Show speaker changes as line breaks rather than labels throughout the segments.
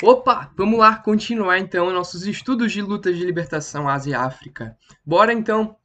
Opa, vamos lá continuar então nossos estudos de lutas de libertação Ásia e África. Bora então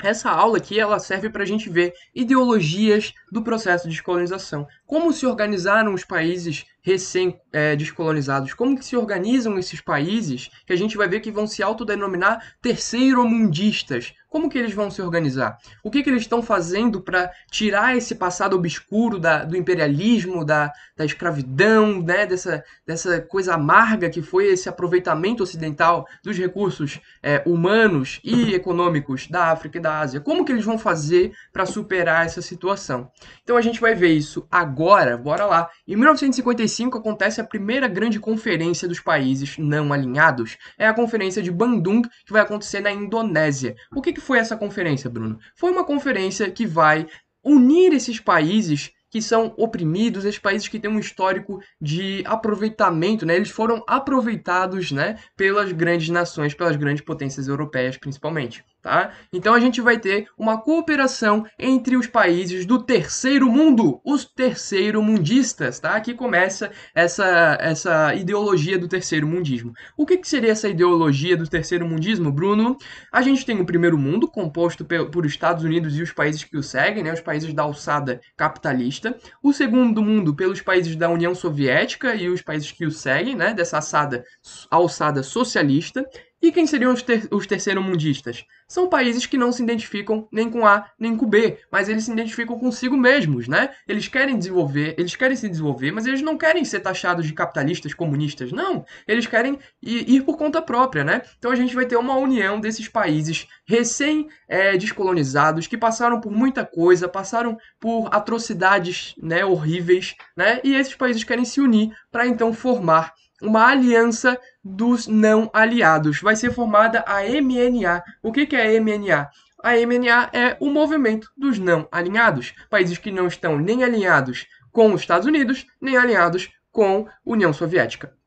essa aula aqui ela serve para a gente ver ideologias do processo de descolonização. Como se organizaram os países recém-descolonizados? É, como que se organizam esses países que a gente vai ver que vão se autodenominar terceiro-mundistas? Como que eles vão se organizar? O que, que eles estão fazendo para tirar esse passado obscuro da, do imperialismo, da, da escravidão, né? dessa, dessa coisa amarga que foi esse aproveitamento ocidental dos recursos é, humanos e econômicos da África e da Ásia? Como que eles vão fazer para superar essa situação? Então a gente vai ver isso agora, bora lá. Em 1955 acontece a primeira grande conferência dos países não alinhados. É a conferência de Bandung, que vai acontecer na Indonésia. O que que foi essa conferência, Bruno? Foi uma conferência que vai unir esses países que são oprimidos, esses países que têm um histórico de aproveitamento, né? Eles foram aproveitados, né, pelas grandes nações, pelas grandes potências europeias, principalmente. Tá? Então a gente vai ter uma cooperação entre os países do terceiro mundo, os terceiro mundistas, tá? Aqui começa essa, essa ideologia do terceiro mundismo. O que, que seria essa ideologia do terceiro mundismo, Bruno? A gente tem o primeiro mundo, composto por Estados Unidos e os países que o seguem, né? os países da alçada capitalista. O segundo mundo, pelos países da União Soviética e os países que o seguem, né? dessa alçada, alçada socialista. E quem seriam os, ter os terceiro-mundistas? São países que não se identificam nem com A nem com B, mas eles se identificam consigo mesmos, né? Eles querem desenvolver, eles querem se desenvolver, mas eles não querem ser taxados de capitalistas comunistas, não. Eles querem ir, por conta própria, né? Então a gente vai ter uma união desses países recém-descolonizados é, que passaram por muita coisa, passaram por atrocidades né, horríveis, né? E esses países querem se unir para então formar uma aliança dos não aliados. Vai ser formada a MNA. O que, que é a MNA? A MNA é o movimento dos não alinhados. Países que não estão nem alinhados com os Estados Unidos, nem alinhados com a União Soviética.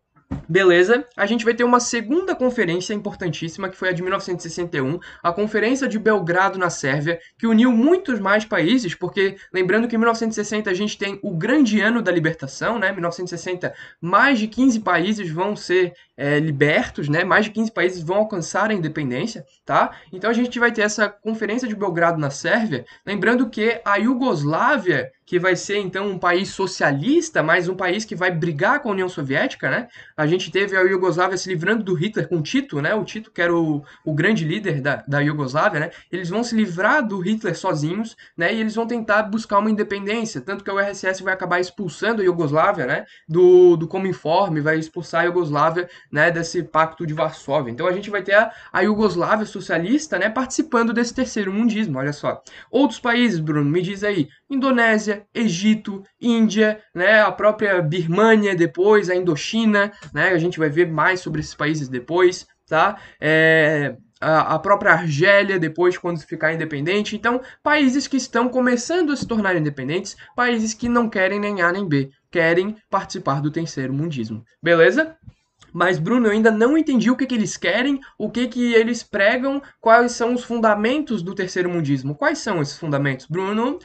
Beleza, a gente vai ter uma segunda conferência importantíssima, que foi a de 1961, a Conferência de Belgrado na Sérvia, que uniu muitos mais países, porque lembrando que em 1960 a gente tem o grande ano da libertação, né? 1960, mais de 15 países vão ser é, libertos, né? Mais de 15 países vão alcançar a independência, tá? Então a gente vai ter essa Conferência de Belgrado na Sérvia, lembrando que a Iugoslávia que vai ser então um país socialista, mas um país que vai brigar com a União Soviética, né? A gente teve a Iugoslávia se livrando do Hitler com Tito, né? O Tito, que era o, o grande líder da, da Iugoslávia, né? Eles vão se livrar do Hitler sozinhos, né? E eles vão tentar buscar uma independência, tanto que a URSS vai acabar expulsando a Iugoslávia, né? Do, do Cominform, vai expulsar a Iugoslávia, né? Desse pacto de Varsóvia. Então a gente vai ter a, a Iugoslávia socialista, né? Participando desse terceiro mundismo, olha só. Outros países, Bruno, me diz aí. Indonésia, Egito, Índia, né, a própria Birmânia depois, a Indochina, né, a gente vai ver mais sobre esses países depois, tá? É, a própria Argélia depois quando ficar independente. Então, países que estão começando a se tornar independentes, países que não querem nem A nem B, querem participar do terceiro mundismo. Beleza? Mas, Bruno, eu ainda não entendi o que, que eles querem, o que, que eles pregam, quais são os fundamentos do terceiro mundismo. Quais são esses fundamentos, Bruno?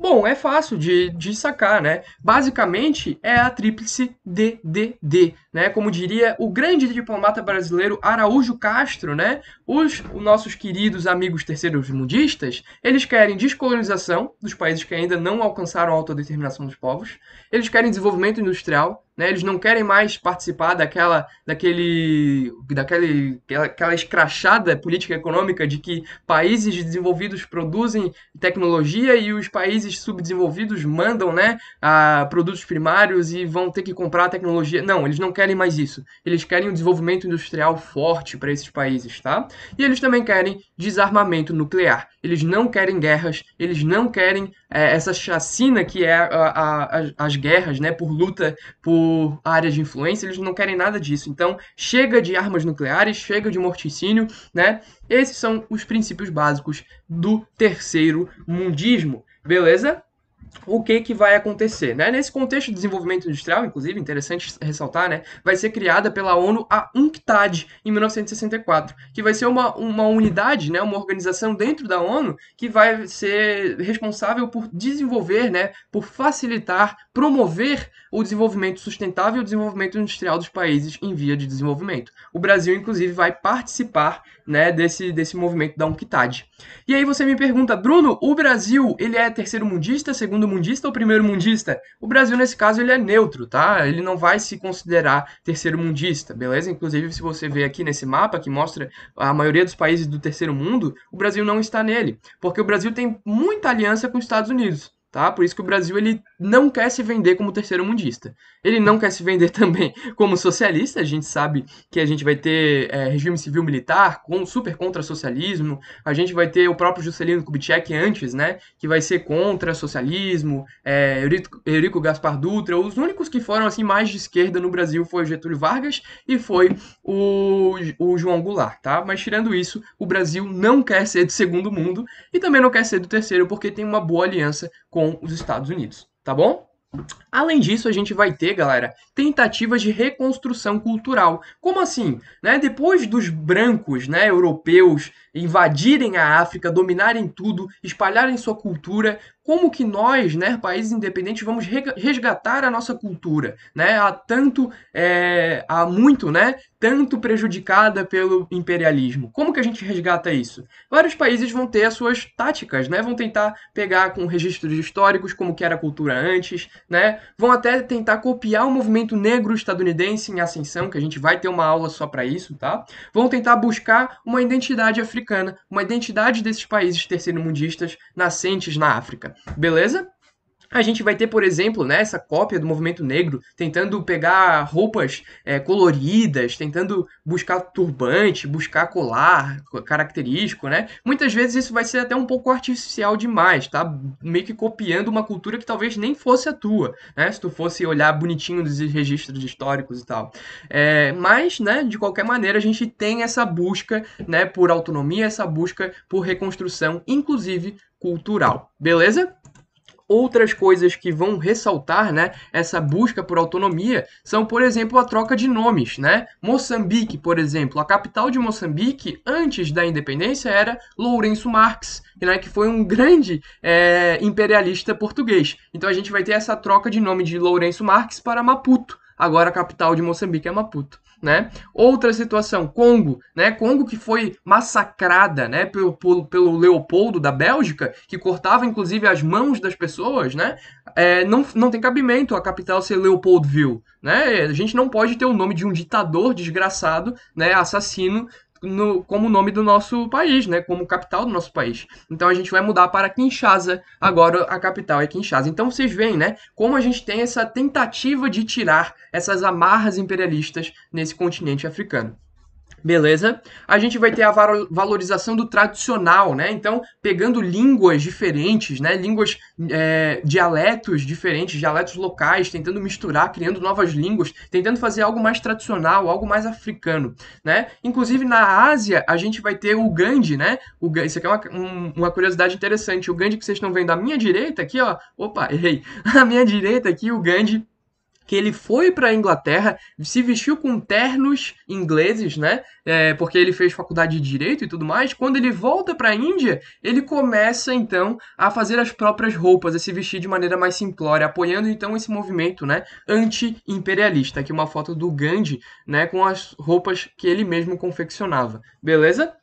Bom, é fácil de, de sacar, né? Basicamente é a tríplice DDD, né? Como diria o grande diplomata brasileiro Araújo Castro, né? Os, os nossos queridos amigos terceiros mundistas, eles querem descolonização dos países que ainda não alcançaram a autodeterminação dos povos, eles querem desenvolvimento industrial, né? Eles não querem mais participar daquela, daquele, daquele, aquela escrachada política econômica de que países desenvolvidos produzem tecnologia e os países subdesenvolvidos mandam, né, a produtos primários e vão ter que comprar tecnologia. Não, eles não querem mais isso. Eles querem um desenvolvimento industrial forte para esses países, tá? E eles também querem desarmamento nuclear. Eles não querem guerras, eles não querem é, essa chacina que é a, a, a, as guerras, né, por luta por áreas de influência, eles não querem nada disso. Então, chega de armas nucleares, chega de morticínio, né? Esses são os princípios básicos do terceiro mundismo, beleza? O que, que vai acontecer. Né? Nesse contexto de desenvolvimento industrial, inclusive, interessante ressaltar, né, vai ser criada pela ONU a UNCTAD em 1964, que vai ser uma, uma unidade, né, uma organização dentro da ONU que vai ser responsável por desenvolver, né, por facilitar promover o desenvolvimento sustentável e o desenvolvimento industrial dos países em via de desenvolvimento. O Brasil, inclusive, vai participar né, desse, desse movimento da UNCTAD. E aí você me pergunta, Bruno, o Brasil, ele é terceiro mundista, segundo mundista ou primeiro mundista? O Brasil, nesse caso, ele é neutro, tá? Ele não vai se considerar terceiro mundista, beleza? Inclusive, se você ver aqui nesse mapa que mostra a maioria dos países do terceiro mundo, o Brasil não está nele, porque o Brasil tem muita aliança com os Estados Unidos tá? Por isso que o Brasil ele não quer se vender como terceiro mundista. Ele não quer se vender também como socialista. A gente sabe que a gente vai ter é, regime civil militar com super contra socialismo. A gente vai ter o próprio Juscelino Kubitschek antes, né? Que vai ser contra socialismo. É, Eurico, Eurico Gaspar Dutra. Os únicos que foram assim mais de esquerda no Brasil foi o Getúlio Vargas e foi o, o João Goulart, tá? Mas tirando isso, o Brasil não quer ser do segundo mundo e também não quer ser do terceiro porque tem uma boa aliança com com os Estados Unidos, tá bom? Além disso, a gente vai ter, galera, tentativas de reconstrução cultural. Como assim? Né? Depois dos brancos, né, europeus invadirem a África, dominarem tudo, espalharem sua cultura, como que nós, né, países independentes, vamos resgatar a nossa cultura, né, há tanto, é, há muito, né, tanto prejudicada pelo imperialismo. Como que a gente resgata isso? Vários países vão ter as suas táticas, né, vão tentar pegar com registros históricos como que era a cultura antes, né, vão até tentar copiar o movimento negro estadunidense em ascensão, que a gente vai ter uma aula só para isso, tá? Vão tentar buscar uma identidade africana uma identidade desses países terceiro-mundistas nascentes na África. Beleza? A gente vai ter, por exemplo, né, essa cópia do movimento negro tentando pegar roupas é, coloridas, tentando buscar turbante, buscar colar característico, né? Muitas vezes isso vai ser até um pouco artificial demais, tá? Meio que copiando uma cultura que talvez nem fosse a tua, né? Se tu fosse olhar bonitinho dos registros históricos e tal. É, mas, né, de qualquer maneira, a gente tem essa busca, né, por autonomia, essa busca por reconstrução, inclusive cultural. Beleza? Outras coisas que vão ressaltar né, essa busca por autonomia são, por exemplo, a troca de nomes. Né? Moçambique, por exemplo, a capital de Moçambique, antes da independência, era Lourenço Marques, né, que foi um grande é, imperialista português. Então a gente vai ter essa troca de nome de Lourenço Marques para Maputo. Agora a capital de Moçambique é Maputo né? Outra situação, Congo, né? Congo que foi massacrada, né? Pelo, pelo, pelo Leopoldo da Bélgica, que cortava inclusive as mãos das pessoas, né? É, não, não tem cabimento a capital ser Leopoldville, né? A gente não pode ter o nome de um ditador desgraçado, né? Assassino no, como nome do nosso país, né? Como capital do nosso país. Então a gente vai mudar para Kinshasa. Agora a capital é Kinshasa. Então vocês veem, né? Como a gente tem essa tentativa de tirar essas amarras imperialistas nesse continente africano. Beleza? A gente vai ter a valorização do tradicional, né? Então, pegando línguas diferentes, né? Línguas, é, dialetos diferentes, dialetos locais, tentando misturar, criando novas línguas, tentando fazer algo mais tradicional, algo mais africano, né? Inclusive, na Ásia, a gente vai ter o Gandhi, né? O, isso aqui é uma, um, uma curiosidade interessante. O Gandhi que vocês estão vendo à minha direita aqui, ó. Opa, errei. À minha direita aqui, o Gandhi que ele foi para a Inglaterra, se vestiu com ternos ingleses, né? É, porque ele fez faculdade de direito e tudo mais. Quando ele volta para a Índia, ele começa então a fazer as próprias roupas, a se vestir de maneira mais simplória, apoiando então esse movimento, né, anti-imperialista. Aqui uma foto do Gandhi, né, com as roupas que ele mesmo confeccionava. Beleza?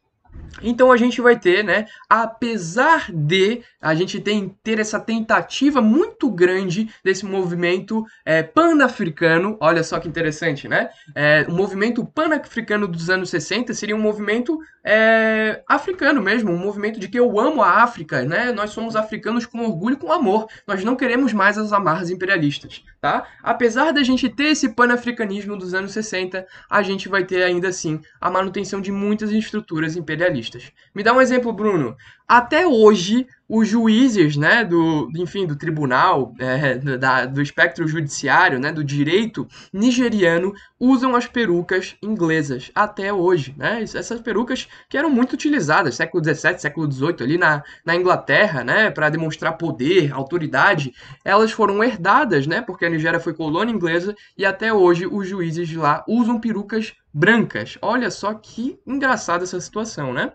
Então a gente vai ter, né, apesar de a gente ter, ter essa tentativa muito grande desse movimento é, pan-africano, olha só que interessante, né? É, o movimento pan-africano dos anos 60 seria um movimento é, africano mesmo, um movimento de que eu amo a África, né? Nós somos africanos com orgulho e com amor. Nós não queremos mais as amarras imperialistas, tá? Apesar da gente ter esse pan-africanismo dos anos 60, a gente vai ter ainda assim a manutenção de muitas estruturas imperialistas. Me dá um exemplo, Bruno. Até hoje, os juízes, né, do, enfim, do tribunal, é, da, do espectro judiciário, né, do direito nigeriano, usam as perucas inglesas até hoje, né? Essas perucas que eram muito utilizadas, século XVII, século XVIII, ali na, na Inglaterra, né, para demonstrar poder, autoridade, elas foram herdadas, né, porque a Nigéria foi colônia inglesa e até hoje os juízes de lá usam perucas brancas. Olha só que engraçada essa situação, né?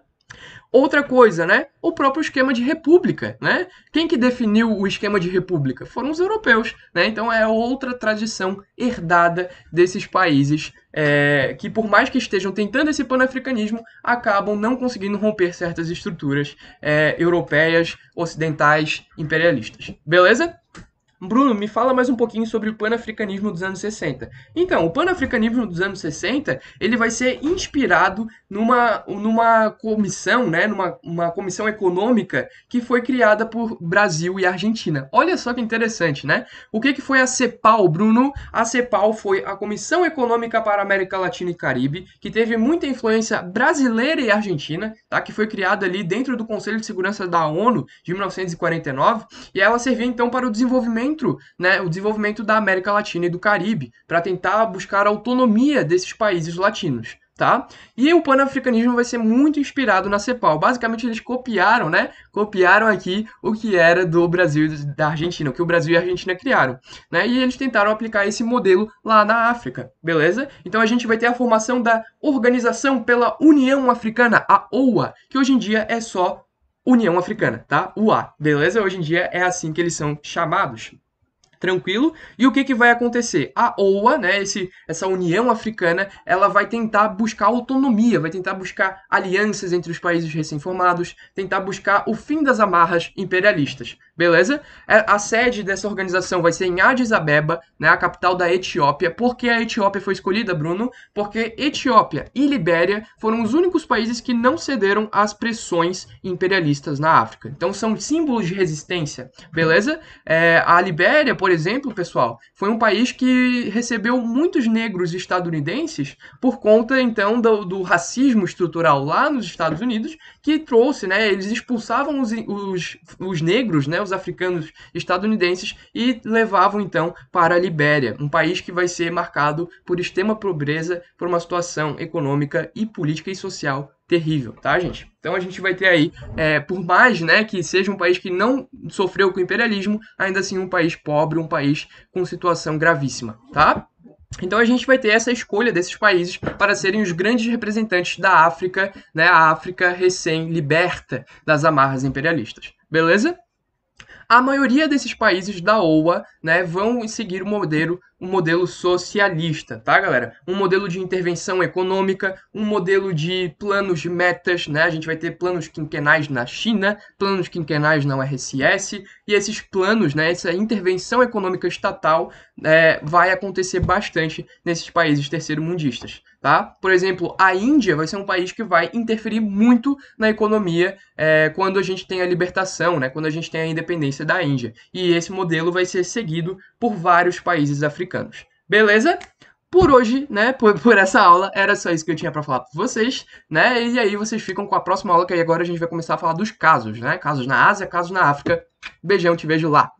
Outra coisa, né? O próprio esquema de república, né? Quem que definiu o esquema de república? Foram os europeus, né? Então é outra tradição herdada desses países é, que, por mais que estejam tentando esse panafricanismo, acabam não conseguindo romper certas estruturas é, europeias, ocidentais, imperialistas. Beleza? Bruno, me fala mais um pouquinho sobre o panafricanismo dos anos 60. Então, o panafricanismo dos anos 60, ele vai ser inspirado numa, numa comissão, né, numa uma comissão econômica que foi criada por Brasil e Argentina. Olha só que interessante, né? O que, que foi a CEPAL, Bruno? A CEPAL foi a Comissão Econômica para a América Latina e Caribe, que teve muita influência brasileira e argentina, tá? Que foi criada ali dentro do Conselho de Segurança da ONU de 1949, e ela servia então para o desenvolvimento dentro, né, o desenvolvimento da América Latina e do Caribe, para tentar buscar a autonomia desses países latinos. Tá? E o panafricanismo vai ser muito inspirado na CEPAL. Basicamente, eles copiaram, né? Copiaram aqui o que era do Brasil e da Argentina, o que o Brasil e a Argentina criaram, né? E eles tentaram aplicar esse modelo lá na África, beleza? Então a gente vai ter a formação da Organização pela União Africana, a OA, que hoje em dia é só União Africana, tá? UA, beleza? Hoje em dia é assim que eles são chamados tranquilo. E o que, que vai acontecer? A OA, né, esse, essa União Africana, ela vai tentar buscar autonomia, vai tentar buscar alianças entre os países recém-formados, tentar buscar o fim das amarras imperialistas. Beleza? É, a sede dessa organização vai ser em Addis Abeba, né, a capital da Etiópia. Por que a Etiópia foi escolhida, Bruno? Porque Etiópia e Libéria foram os únicos países que não cederam às pressões imperialistas na África. Então são símbolos de resistência, beleza? É, a Libéria, por exemplo, pessoal, foi um país que recebeu muitos negros estadunidenses por conta, então, do, do racismo estrutural lá nos Estados Unidos, que trouxe, né? Eles expulsavam os, os, os negros, né? Os africanos estadunidenses e levavam, então, para a Libéria, um país que vai ser marcado por extrema pobreza, por uma situação econômica e política e social terrível, tá, gente? Então a gente vai ter aí, é, por mais né, que seja um país que não sofreu com o imperialismo, ainda assim um país pobre, um país com situação gravíssima, tá? Então a gente vai ter essa escolha desses países para serem os grandes representantes da África, né, a África recém-liberta das amarras imperialistas. Beleza? A maioria desses países da OA né, vão seguir o modelo um modelo socialista, tá, galera? Um modelo de intervenção econômica, um modelo de planos de metas, né? A gente vai ter planos quinquenais na China, planos quinquenais na URSS, e esses planos, né, essa intervenção econômica estatal é, vai acontecer bastante nesses países terceiro-mundistas, tá? Por exemplo, a Índia vai ser um país que vai interferir muito na economia é, quando a gente tem a libertação, né? Quando a gente tem a independência da Índia. E esse modelo vai ser seguido por vários países africanos. Beleza? Por hoje, né, por, por essa aula, era só isso que eu tinha para falar para vocês, né? E aí vocês ficam com a próxima aula, que aí agora a gente vai começar a falar dos casos, né? Casos na Ásia, casos na África. Beijão, te vejo lá.